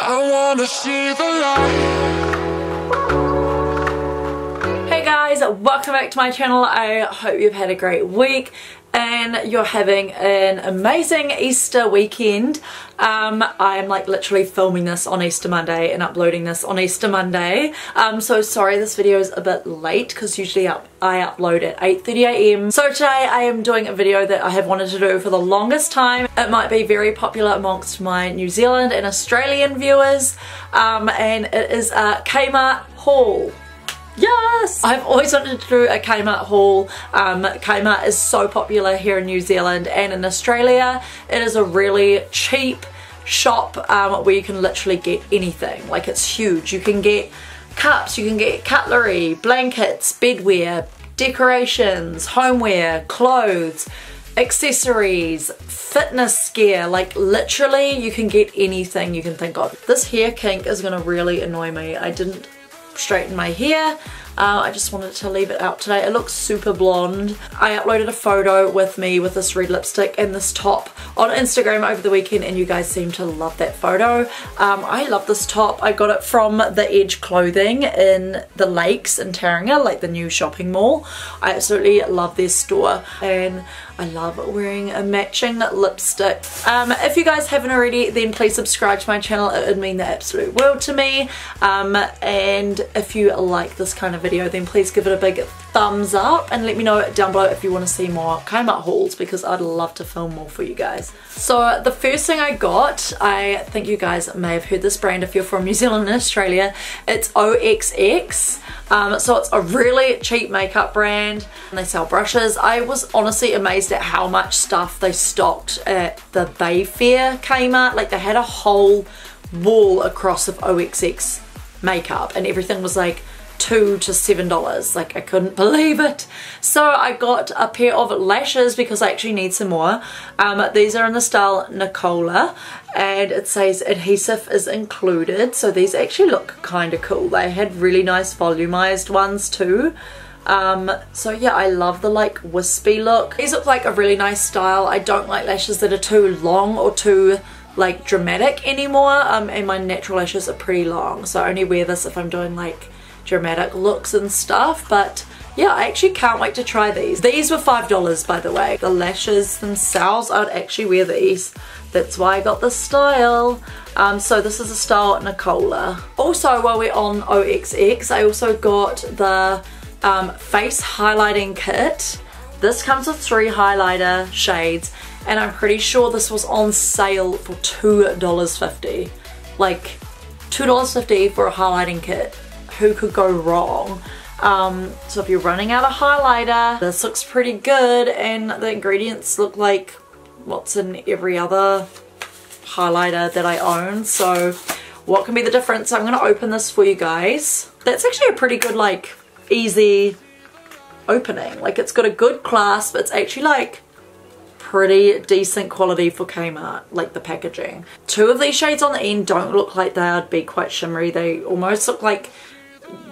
I wanna see the light. Hey guys, welcome back to my channel. I hope you've had a great week and you're having an amazing Easter weekend. Um, I'm like literally filming this on Easter Monday and uploading this on Easter Monday. Um, so sorry this video is a bit late because usually up, I upload at 8.30am. So today I am doing a video that I have wanted to do for the longest time. It might be very popular amongst my New Zealand and Australian viewers um, and it is a Kmart haul. Yes! I've always wanted to do a Kmart haul. Um, Kmart is so popular here in New Zealand and in Australia. It is a really cheap shop um, where you can literally get anything. Like it's huge. You can get cups, you can get cutlery, blankets, bedwear, decorations, homeware, clothes, accessories, fitness gear, like literally you can get anything you can think of. This hair kink is gonna really annoy me. I didn't straighten my hair. Uh, I just wanted to leave it out today. It looks super blonde. I uploaded a photo with me with this red lipstick and this top on Instagram over the weekend and you guys seem to love that photo. Um, I love this top. I got it from The Edge Clothing in the Lakes in Tauranga, like the new shopping mall. I absolutely love their store and I love wearing a matching lipstick. Um, if you guys haven't already, then please subscribe to my channel. It would mean the absolute world to me. Um, and if you like this kind of video, then please give it a big thumbs up and let me know down below if you want to see more Kmart hauls because I'd love to film more for you guys. So the first thing I got, I think you guys may have heard this brand if you're from New Zealand and Australia. It's OXX. Um, so it's a really cheap makeup brand and they sell brushes. I was honestly amazed at how much stuff they stocked at the Bayfair Kmart. Like they had a whole wall across of OXX makeup and everything was like two to seven dollars. Like I couldn't believe it. So I got a pair of lashes because I actually need some more. Um, these are in the style Nicola and it says adhesive is included. So these actually look kind of cool. They had really nice volumized ones too. Um, so yeah I love the like wispy look. These look like a really nice style. I don't like lashes that are too long or too like dramatic anymore. Um, and my natural lashes are pretty long. So I only wear this if I'm doing like dramatic looks and stuff but yeah I actually can't wait to try these. These were five dollars by the way. The lashes themselves I would actually wear these. That's why I got the style. Um, so this is a style Nicola. Also while we're on OXX I also got the um, face highlighting kit. This comes with three highlighter shades and I'm pretty sure this was on sale for $2.50 like $2.50 for a highlighting kit who could go wrong? Um, so if you're running out of highlighter, this looks pretty good and the ingredients look like what's in every other highlighter that I own. So what can be the difference? I'm going to open this for you guys. That's actually a pretty good like easy opening. Like it's got a good clasp. It's actually like pretty decent quality for Kmart, like the packaging. Two of these shades on the end don't look like they would be quite shimmery. They almost look like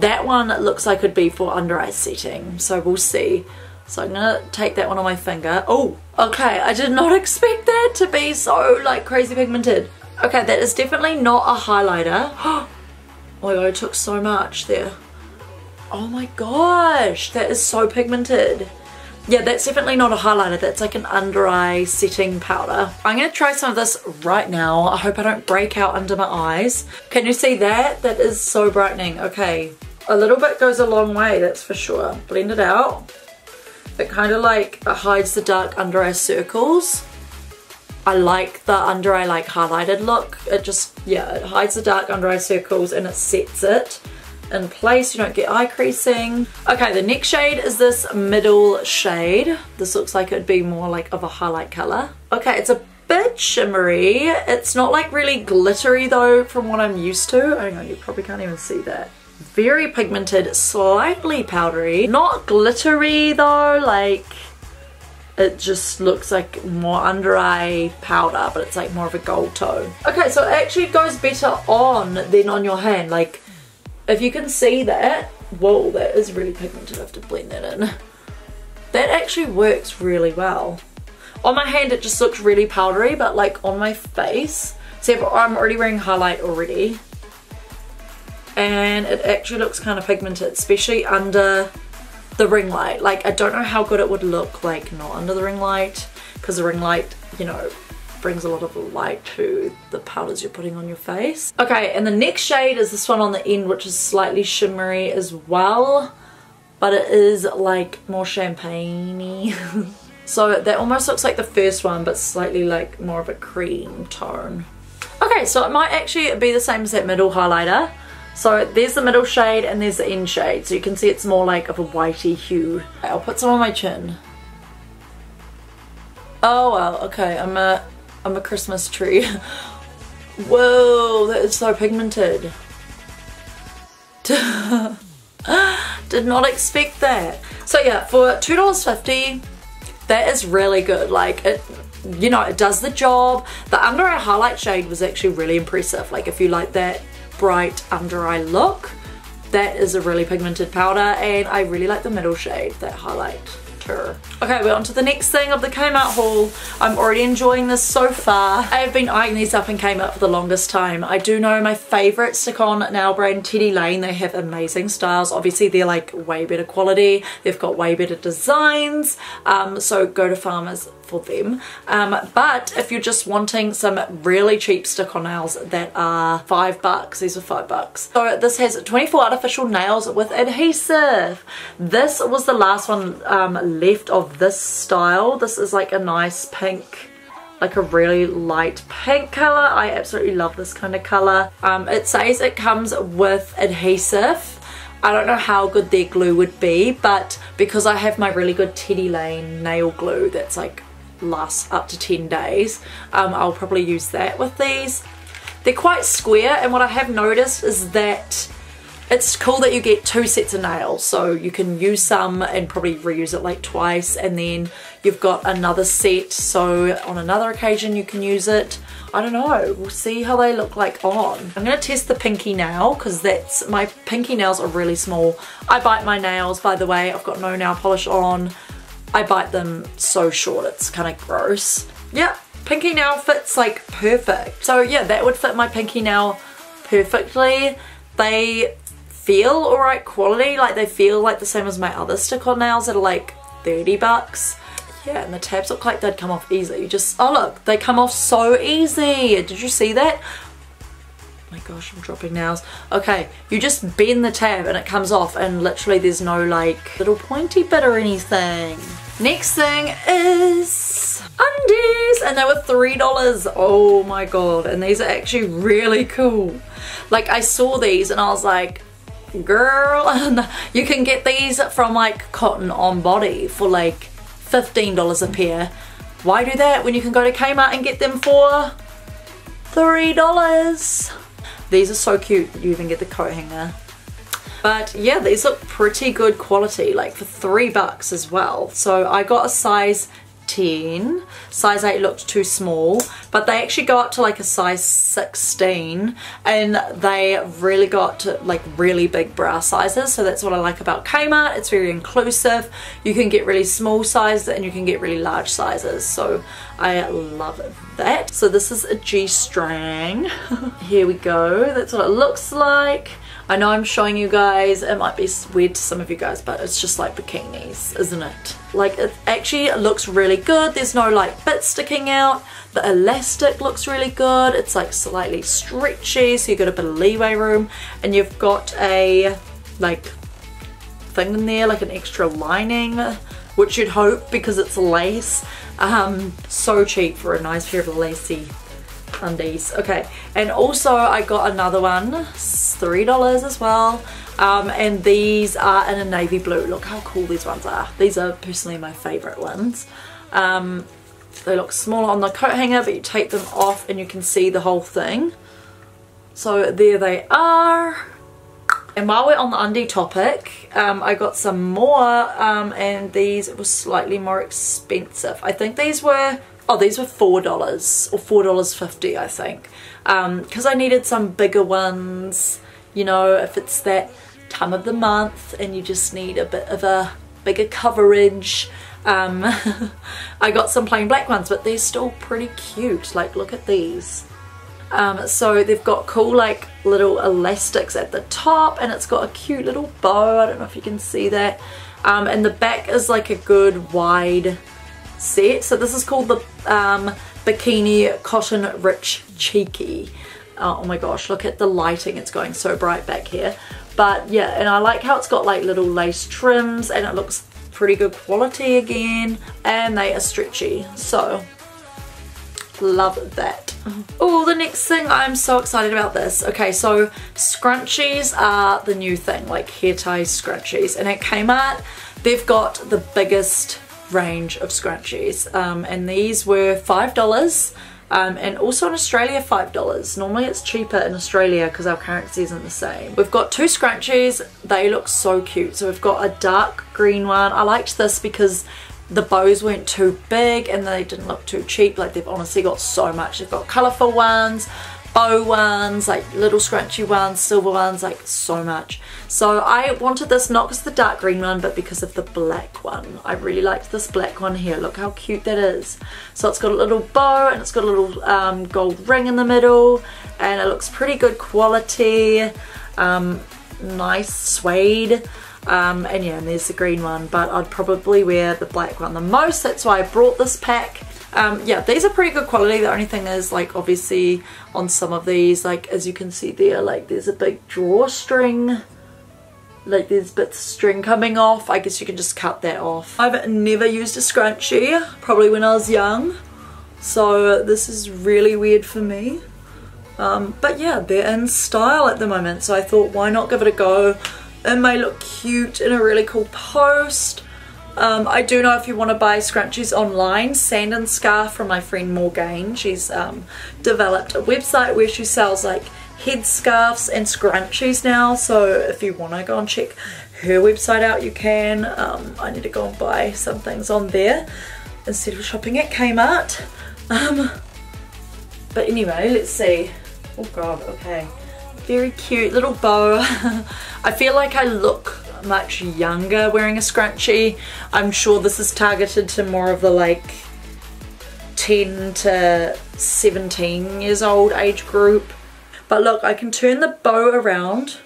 that one looks like it'd be for under eye setting, so we'll see. So I'm gonna take that one on my finger. Oh, okay, I did not expect that to be so like crazy pigmented. Okay, that is definitely not a highlighter. oh my god, it took so much there. Oh my gosh, that is so pigmented. Yeah, that's definitely not a highlighter. That's like an under eye setting powder. I'm going to try some of this right now. I hope I don't break out under my eyes. Can you see that? That is so brightening. Okay, a little bit goes a long way, that's for sure. Blend it out. It kind of like hides the dark under eye circles. I like the under eye like highlighted look. It just, yeah, it hides the dark under eye circles and it sets it in place. You don't get eye creasing. Okay, the next shade is this middle shade. This looks like it'd be more like of a highlight color. Okay, it's a bit shimmery. It's not like really glittery though from what I'm used to. Hang on, you probably can't even see that. Very pigmented, slightly powdery. Not glittery though, like it just looks like more under eye powder but it's like more of a gold tone. Okay so it actually goes better on than on your hand like if you can see that, whoa, that is really pigmented. I have to blend that in. That actually works really well. On my hand, it just looks really powdery, but like on my face, See, I'm already wearing highlight already. And it actually looks kind of pigmented, especially under the ring light. Like, I don't know how good it would look like not under the ring light, because the ring light, you know, brings a lot of light to the powders you're putting on your face. Okay, and the next shade is this one on the end, which is slightly shimmery as well, but it is like more champagne So that almost looks like the first one, but slightly like more of a cream tone. Okay, so it might actually be the same as that middle highlighter. So there's the middle shade and there's the end shade. So you can see it's more like of a whitey hue. I'll put some on my chin. Oh well, okay, I'm a, I'm a Christmas tree. Whoa, that is so pigmented. Did not expect that. So yeah, for $2.50, that is really good. Like it, you know, it does the job. The under eye highlight shade was actually really impressive. Like if you like that bright under eye look, that is a really pigmented powder and I really like the middle shade, that highlight. Okay, we're on to the next thing of the Kmart haul. I'm already enjoying this so far. I have been eyeing these up in Kmart for the longest time. I do know my favourite stick-on nail brand, Teddy Lane. They have amazing styles. Obviously, they're like way better quality. They've got way better designs. Um, so go to Farmers for them. Um, but if you're just wanting some really cheap stick-on nails that are five bucks, these are five bucks. So this has 24 artificial nails with adhesive. This was the last one um, left of this style. This is like a nice pink like a really light pink color. I absolutely love this kind of color. Um, it says it comes with adhesive. I don't know how good their glue would be, but because I have my really good Teddy Lane nail glue that's like lasts up to 10 days. Um, I'll probably use that with these. They're quite square and what I have noticed is that it's cool that you get two sets of nails so you can use some and probably reuse it like twice and then you've got another set so on another occasion you can use it. I don't know, we'll see how they look like on. I'm going to test the pinky nail because that's my pinky nails are really small. I bite my nails by the way, I've got no nail polish on. I bite them so short, it's kind of gross. Yeah, pinky nail fits like perfect. So yeah, that would fit my pinky nail perfectly. They feel alright quality, like they feel like the same as my other stick-on nails that are like 30 bucks. Yeah, and the tabs look like they'd come off easy. You just, oh look, they come off so easy. Did you see that? Oh my gosh, I'm dropping nails. Okay, you just bend the tab and it comes off and literally there's no like little pointy bit or anything. Next thing is undies and they were $3. Oh my god, and these are actually really cool. Like I saw these and I was like, girl, you can get these from like Cotton On Body for like $15 a pair. Why do that when you can go to Kmart and get them for $3? These are so cute you even get the coat hanger. But yeah, these look pretty good quality, like for three bucks as well. So I got a size 10. Size 8 looked too small, but they actually go up to like a size 16 and they really got like really big bra sizes. So that's what I like about Kmart. It's very inclusive. You can get really small sizes and you can get really large sizes. So I love that. So this is a G-string. Here we go. That's what it looks like. I know I'm showing you guys, it might be weird to some of you guys, but it's just like bikinis, isn't it? Like it actually looks really good. There's no like bit sticking out. The elastic looks really good. It's like slightly stretchy, so you've got a bit of leeway room. And you've got a like thing in there, like an extra lining, which you'd hope because it's lace. Um, so cheap for a nice pair of lacy undies. Okay, and also I got another one, $3 as well. Um, and these are in a navy blue. Look how cool these ones are. These are personally my favourite ones. Um, they look smaller on the coat hanger, but you take them off and you can see the whole thing. So there they are. And while we're on the undie topic, um, I got some more um, and these were slightly more expensive. I think these were oh these were four dollars or four dollars fifty I think because um, I needed some bigger ones you know if it's that time of the month and you just need a bit of a bigger coverage um, I got some plain black ones but they're still pretty cute like look at these Um, so they've got cool like little elastics at the top and it's got a cute little bow. I don't know if you can see that. Um, and the back is like a good wide set. So this is called the um, Bikini Cotton Rich Cheeky. Oh, oh my gosh, look at the lighting. It's going so bright back here. But yeah, and I like how it's got like little lace trims and it looks pretty good quality again. And they are stretchy. So love that. Oh, the next thing, I'm so excited about this. Okay, so scrunchies are the new thing, like hair tie scrunchies. And at Kmart, they've got the biggest range of scrunchies. Um, and these were $5. Um, and also in Australia $5. Normally it's cheaper in Australia because our currency isn't the same. We've got two scrunchies. They look so cute. So we've got a dark green one. I liked this because the bows weren't too big and they didn't look too cheap. Like they've honestly got so much. They've got colourful ones, bow ones, like little scrunchy ones, silver ones, like so much. So I wanted this not because the dark green one, but because of the black one. I really liked this black one here. Look how cute that is. So it's got a little bow and it's got a little um, gold ring in the middle and it looks pretty good quality. Um, nice suede. Um, and yeah, and there's the green one, but I'd probably wear the black one the most. That's why I brought this pack. Um, yeah, these are pretty good quality. The only thing is, like, obviously on some of these, like, as you can see there, like, there's a big drawstring. Like there's bits of string coming off. I guess you can just cut that off. I've never used a scrunchie probably when I was young. So this is really weird for me. Um, but yeah they're in style at the moment. So I thought why not give it a go? It may look cute in a really cool post um, I do know if you want to buy scrunchies online, Sand and Scarf from my friend Morgane, she's um, developed a website where she sells like head scarves and scrunchies now. So if you want to go and check her website out you can. Um, I need to go and buy some things on there instead of shopping at Kmart. Um, but anyway let's see. Oh god okay. Very cute little bow. I feel like I look much younger wearing a scrunchie I'm sure this is targeted to more of the like 10 to 17 years old age group but look, I can turn the bow around.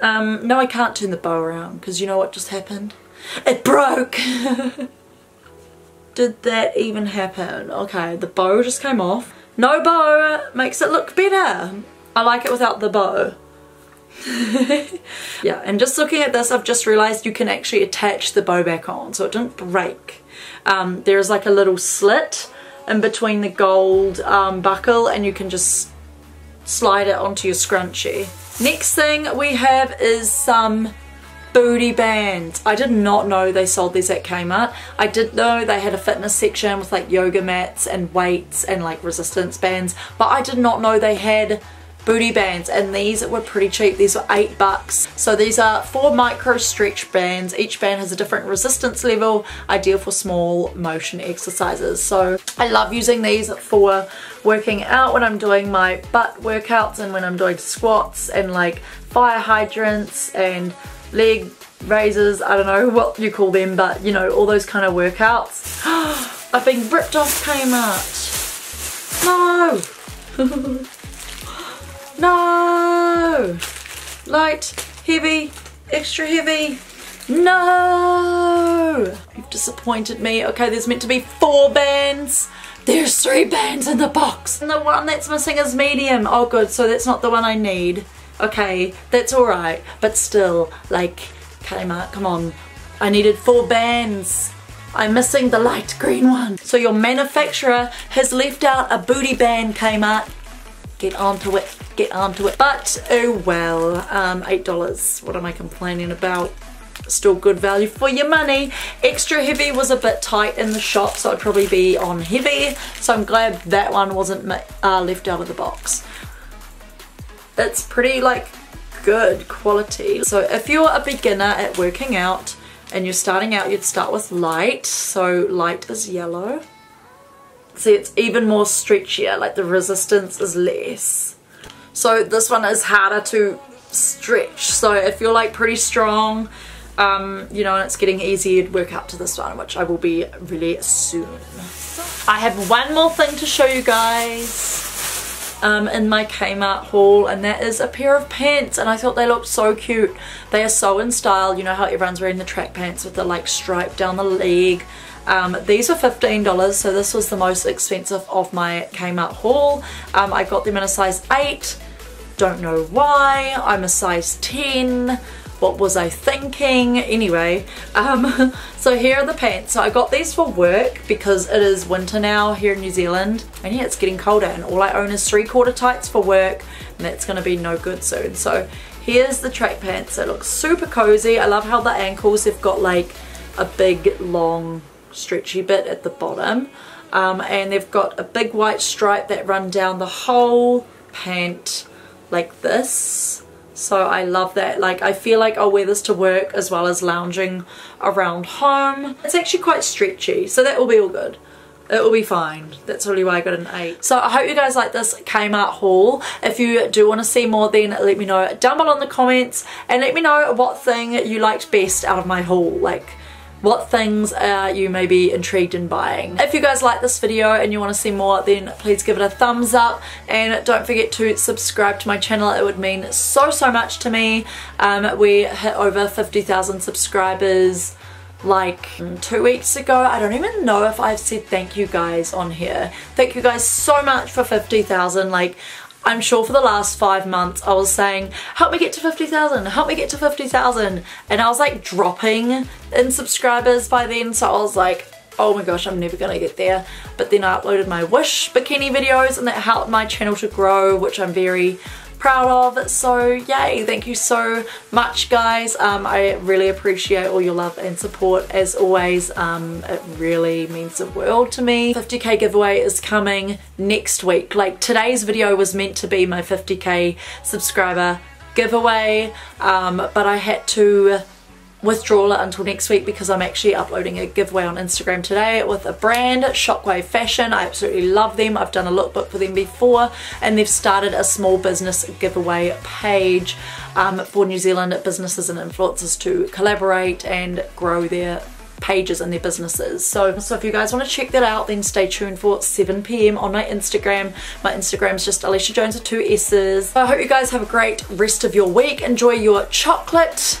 Um, no, I can't turn the bow around because you know what just happened? It broke! Did that even happen? Okay, the bow just came off. No bow makes it look better. I like it without the bow. yeah, and just looking at this, I've just realized you can actually attach the bow back on so it didn't break. Um, there's like a little slit in between the gold um, buckle and you can just slide it onto your scrunchie. Next thing we have is some booty bands. I did not know they sold these at Kmart. I did know they had a fitness section with like yoga mats and weights and like resistance bands, but I did not know they had booty bands and these were pretty cheap. These were eight bucks. So these are four micro stretch bands. Each band has a different resistance level ideal for small motion exercises. So I love using these for working out when I'm doing my butt workouts and when I'm doing squats and like fire hydrants and leg raises. I don't know what you call them but you know all those kind of workouts. I've been ripped off Kmart no No! Light, heavy, extra heavy. No! You've disappointed me. Okay, there's meant to be four bands. There's three bands in the box. And the one that's missing is medium. Oh good, so that's not the one I need. Okay, that's alright. But still, like, Kmart, come on. I needed four bands. I'm missing the light green one. So your manufacturer has left out a booty band, Kmart. Get onto it get onto it. But oh well, um, $8. What am I complaining about? Still good value for your money. Extra heavy was a bit tight in the shop, so I'd probably be on heavy. So I'm glad that one wasn't uh, left out of the box. It's pretty like good quality. So if you're a beginner at working out and you're starting out, you'd start with light. So light is yellow. See, it's even more stretchier, like the resistance is less. So this one is harder to stretch. So if you're like pretty strong, um, you know, and it's getting easier to work up to this one, which I will be really soon. I have one more thing to show you guys. um, in my Kmart haul and that is a pair of pants and I thought they looked so cute. They are so in style, you know how everyone's wearing the track pants with the like stripe down the leg. Um, these were $15 so this was the most expensive of my Kmart haul. Um, I got them in a size 8, don't know why, I'm a size 10 what was I thinking? Anyway, um, so here are the pants. So I got these for work because it is winter now here in New Zealand and yeah, it's getting colder and all I own is three quarter tights for work and that's gonna be no good soon. So here's the track pants. It looks super cozy. I love how the ankles have got like a big long stretchy bit at the bottom. Um, and they've got a big white stripe that run down the whole pant like this. So I love that. Like I feel like I'll wear this to work as well as lounging around home. It's actually quite stretchy so that will be all good. It will be fine. That's really why I got an 8 so I hope you guys like this Kmart haul. If you do want to see more then let me know down below in the comments and let me know what thing you liked best out of my haul. Like what things are you maybe intrigued in buying. If you guys like this video and you want to see more then please give it a thumbs up and don't forget to subscribe to my channel it would mean so so much to me. Um, we hit over 50,000 subscribers like two weeks ago. I don't even know if I've said thank you guys on here. Thank you guys so much for 50,000 like I'm sure for the last five months I was saying, help me get to 50,000, help me get to 50,000. And I was like dropping in subscribers by then. So I was like, oh my gosh, I'm never gonna get there. But then I uploaded my Wish bikini videos and that helped my channel to grow, which I'm very proud of. So yay. Thank you so much guys. Um, I really appreciate all your love and support. As always um, it really means the world to me. 50k giveaway is coming next week. Like today's video was meant to be my 50k subscriber giveaway um, but I had to withdraw it until next week because I'm actually uploading a giveaway on Instagram today with a brand, Shockwave Fashion. I absolutely love them. I've done a lookbook for them before and they've started a small business giveaway page um, for New Zealand businesses and influencers to collaborate and grow their pages and their businesses. So, so if you guys want to check that out, then stay tuned for 7pm on my Instagram. My Instagram's just Alyshia Jones with two S's. I hope you guys have a great rest of your week. Enjoy your chocolate